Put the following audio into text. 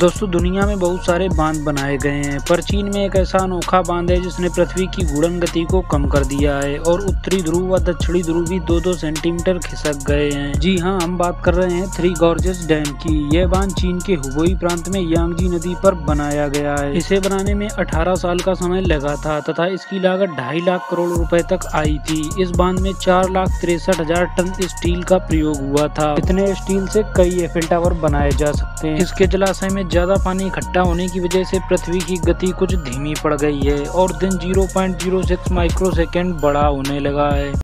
दोस्तों, दुनिया में बहुत सारे बाँध बनाए गए हैं। पर चीन में एक ऐसा अनोखा बाँध है, जिसने पृथ्वी की गुड़न गति को कम कर दिया है और उत्तरी ध्रुव व दक्षिणी ध्रुव भी दो दो सेंटीमीटर खिसक गए हैं। जी हाँ हम बात कर रहे हैं थ्री गॉर्जेस डैम की। यह बाँध चीन के हुबोई प्रांत में यांगजी नदी पर बनाया गया है। इसे बनाने में अठारह साल का समय लगा था तथा इसकी लागत ढाई लाख करोड़ रूपए तक आई थी। इस बाँध में चार लाख तिरसठ हज़ार टन स्टील का प्रयोग हुआ था। इतने स्टील से कई एफिल टावर बनाए जा सकते हैं। इसके जलाशय में ज़्यादा पानी इकट्ठा होने की वजह से पृथ्वी की गति कुछ धीमी पड़ गई है और दिन 0.06 माइक्रो सेकेंड बड़ा होने लगा है।